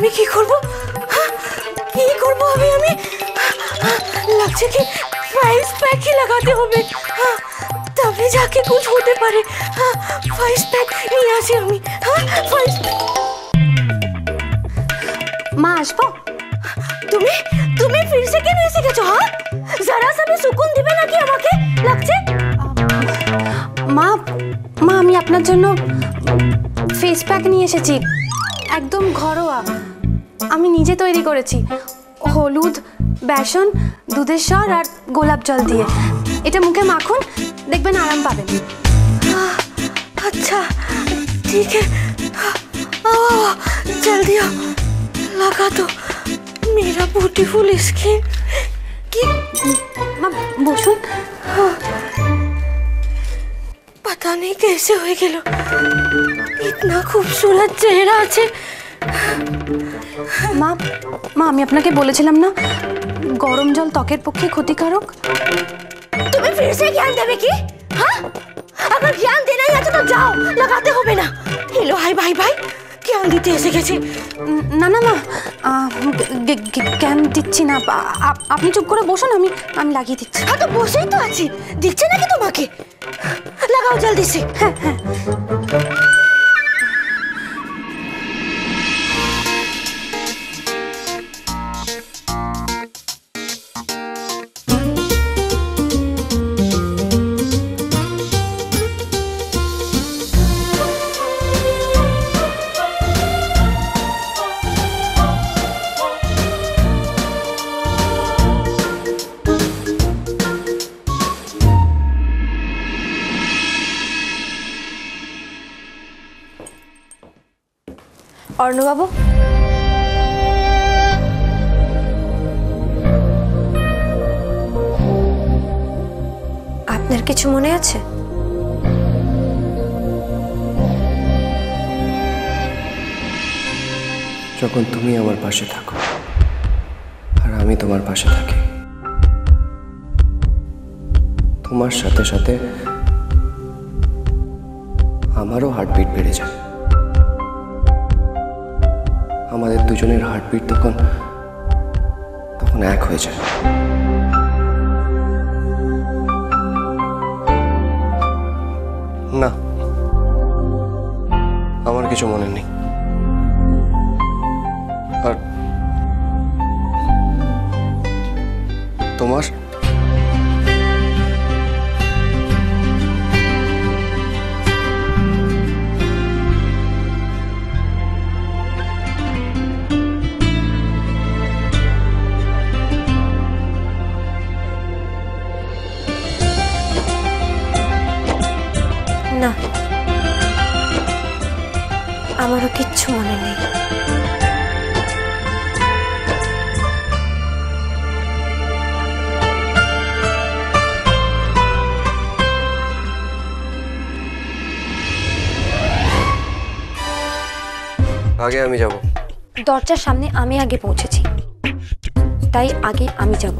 আমি কি করব? হ্যাঁ? কি করব আমি? আমি? লাগছে কি ফাইস প্যাকই লাগাতে হবে। হ্যাঁ? তবে যাকে কুছ হতে পারে। ফাইস প্যাক নিয়ে আসি আমি। হ্যাঁ? ফাইস মা, আসব? তুমি? তুমি ফিরছে কেন এসে গেছো হ্যাঁ? যারা সামনে সুকুন দিবে নাকি আমাকে? লাগছে? মা মা, আমি আপনার জন্য ফেস প্যাক নিয়ে এসেছি। একদম ঘরোয়া। আমি নিজে তৈরি করেছি হলুদ বেসন দুধের স্বর আর গোলাপ জল দিয়ে এটা মুখে মাখুন দেখবেন আরাম পাবেন आह, अच्छा ठीक है आओ आओ जल्दी आओ लगा दो मेरा ब्यूटीफुल स्किन কি মা বসুন पता नहीं कैसे हो गया इतना खूबसूरत चेहरा আছে মা মা আমি আপনাকে বলেছিলাম না গরম জল ত্বকের পক্ষে ক্ষতিকারক? তুমি ফির জ্ঞান দেবে কি? হ্যাঁ? আমার জ্ঞান দেনাই আছে তো যাও লাগাতে হবে না। হেলো হাই ভাই ভাই জ্ঞান দিতে এসে গেছি। না না মা জ্ঞান দিচ্ছি না আপনি চুপ করে বসুন আমি আমি লাগিয়ে দিচ্ছি। হ্যাঁ তো বসেই তো আছি দিচ্ছে নাকি তোমাকে? লাগাও জল দিচ্ছি হ্যাঁ হ্যাঁ। অর্ণবাবু? আপনার কিছু মনে আছে? যখন তুমি আমার পাশে থাকো, আর আমি তোমার পাশে থাকি, তোমার সাথে সাথে আমারও হার্টবিট বেড়ে যায়। আমাদের দুজনের হার্টবিট তখন তখন এক হয়ে যায়। না, আমার কিছু মনে নেই। আর তোমার? আগে আমি যাব। দরজার সামনে আমি আগে পৌঁছেছি। তাই আগে আমি যাব।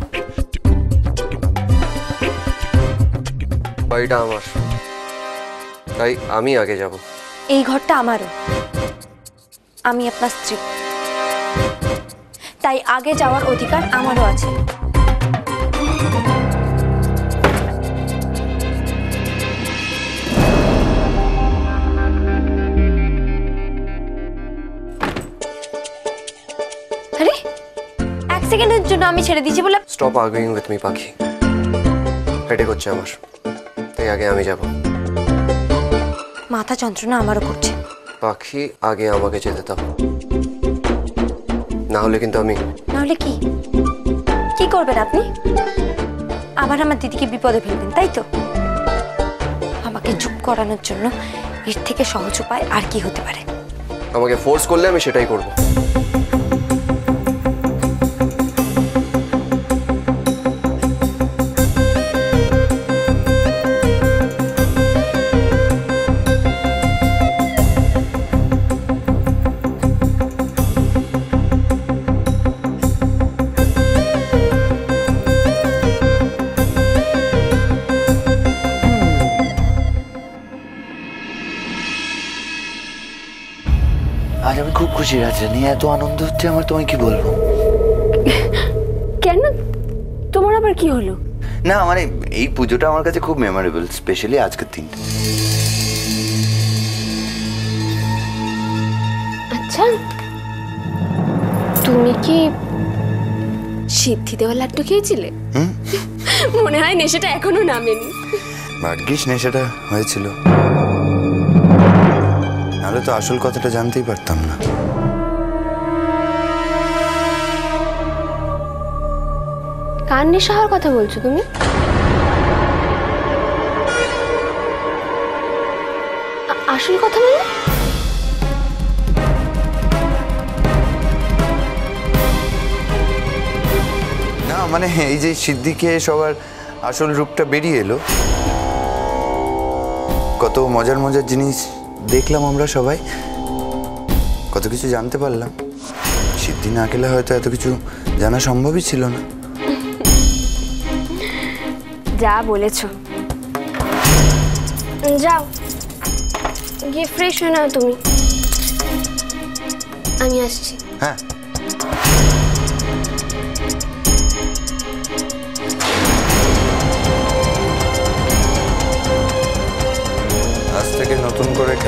বাড়িটা আমার। তাই আমি আগে যাব। এই ঘরটা আমারও। আমি আপনার স্ত্রী। তাই আগে যাওয়ার অধিকার আমারও আছে। সেকেন্ডের জন্য আমি ছেড়ে দিয়েছি বলে stop arguing with me Pakhi. Headache হচ্ছে আমার। তাই আগে আমি যাব। মাথা যন্ত্রণা আমারও করছে। পাখি আগে আমাকে যেতে দাও। না হলে কিন্তু আমি নাহলে কি? কি করবেন আপনি? আবার আমার দিদিকে বিপদে ফেলবেন তাই তো? আমাকে চুপ করানোর জন্য এর থেকে সহজ উপায় আর কি হতে পারে? আমাকে ফোর্স করলে আমি সেটাই করব। খুশির আছে নিয়ে এত আনন্দ হচ্ছে আমার তোমায় কি বলব? কেন? তোমার আবার কি হলো? না মানে এই পুজোটা আমার কাছে খুব মেমোরেবল স্পেশালি আজকের দিনটা। আচ্ছা তুমি কি সিদ্ধি দেওয়া লাড্ডু খেয়েছিলে? মনে হয় নেশাটা এখনও নামেনি। ভাগ্যিস নেশাটা হয়েছিল। নাহলে তো আসল কথাটা জানতেই পারতাম না। কার নেশা হওয়ার কথা বলছো তুমি? আসল কথা মানে না মানে এই যে সিদ্দিকে সবার আসল রূপটা বেরিয়ে এলো কত মজার মজার জিনিস দেখলাম আমরা সবাই। কত কিছু জানতে পারলাম। সিদ্ধি না গেলে হয়তো এত কিছু জানা সম্ভবই ছিল না। যা বলেছ। যাও। গিয়ে ফ্রেশ হয়ে নাও তুমি। আমি আসছি। হ্যাঁ।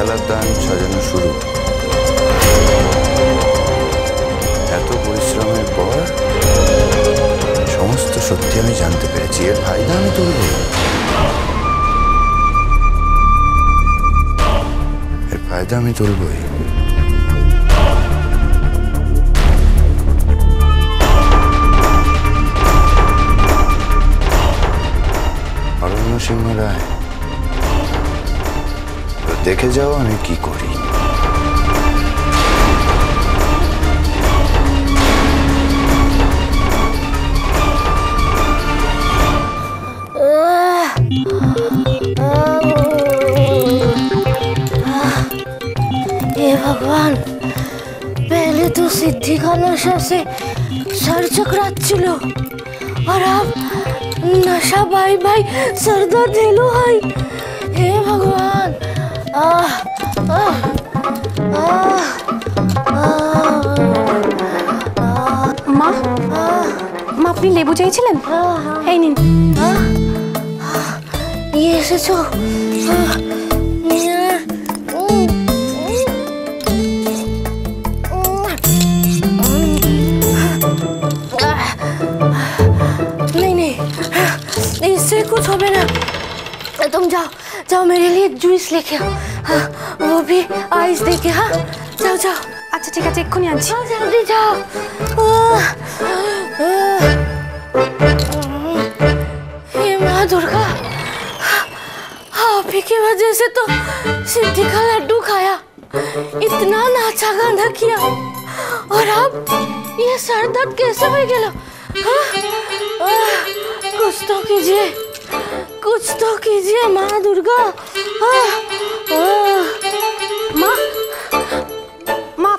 খেলার দান সাজানো শুরু। এত পরিশ্রমের পর সমস্ত সত্যি আমি জানতে পেরেছি। এর ফায়দা আমি তুলব। এর ফায়দা আমি তুলবই। অরণ্য সিংহ রায় দেখে যাও আমি কি করি। ভগবান, পেলে তো সিদ্ধি কানসে সর চক্রাত আর নশা ভাই ভাই সরদার দিল হয়। হে ভগবান মা মা আপনি লেবু চাইছিলেন এই নিন ये এসেছো আহ, ইয়া, উম, नहीं नहीं इससे कुछ होगा ना तुम जाओ जाओ मेरे लिए जूस लेके आओ हाँ, वो भी आइस दे के हाँ जाओ जाओ আচ্ছা ঠিক আছে এক্ষুনি আনছি हाँ जल्दी जाओ आह, आह। हे माँ दुर्गा आप ही की वजह से तो सिद्धि का लड्डू खाया इतना नाचा गाना किया और अब ये सर दर्द कैसे हो गया हाँ? आह, कुछ तो कीजिए कुछ तो कीजिए माँ दुर्गा आह, आह। মা মা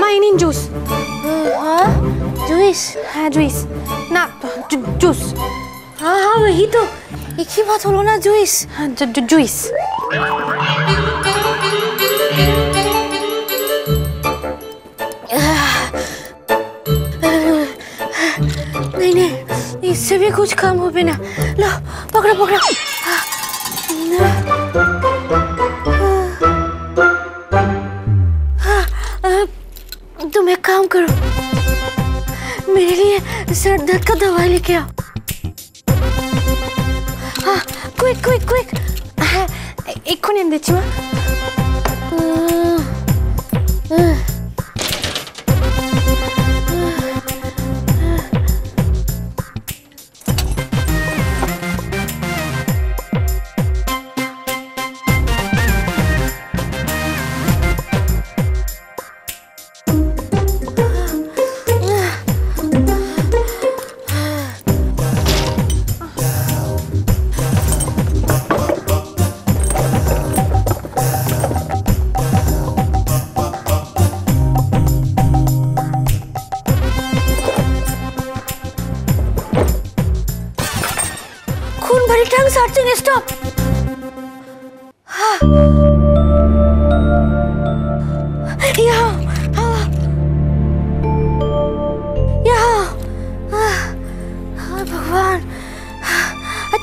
মা এই নিন জুস हाँ जूस হ্যাঁ জুইস না জু- জুস हाँ हाँ वही तो एक ही बात बोलो ना जूस হ্যাঁ জু- জু- জুইস नहीं नहीं इससे भी कुछ काम हो भी ना लो पकड़ो पकड़ो करो। मेरे लिए सर दर्द का दवाई लेके आओ। क्विक क्विक क्विक एक खुने देती हूँ।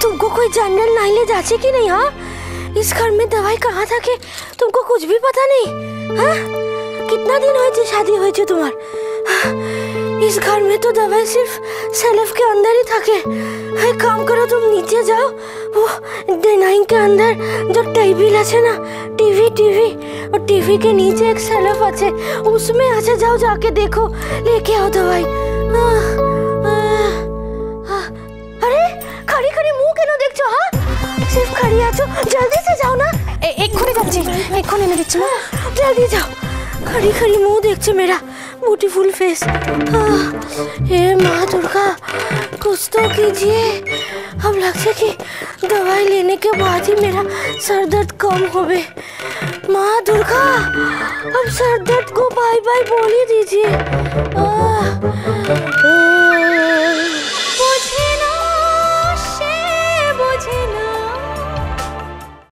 तुमको कोई जनरल नॉलेज आचे कि नहीं हाँ? इस घर में दवाई कहाँ था कि तुमको कुछ भी पता नहीं? हाँ? कितना दिन हुए थे शादी हुई थी तुम्हार? हाँ? इस घर में तो दवाई सिर्फ़ सेल्फ के अंदर ही था के हाँ, एक काम करो, तुम नीचे जाओ। वो डेनाइन के अंदर जो टेबिल आछे ना, टीवी टीवी, और टीवी के नीचे एक सेल्फ अच्छे उसमें आछे जाओ, जाके देखो, लेके आओ दवाई। हाँ। মুখ কেন দেখছো হ্যাঁ সির্ফ খাড়ি আছো জলদি সে যাও না এ- এক্ষুনি যাচ্ছি এক্ষুনি এনে দিচ্ছি মা जल्दी जाओ खड़ी खड़ी मुंह देख छे मेरा ब्यूटीफुल फेस हे माँ दुर्गा कुछ तो कीजिए अब लगता कि दवाई लेने के बाद ही मेरा सर दर्द कम होवे माँ दुर्गा अब सर दर्द को बाय बाय बोल ही दीजिए आह,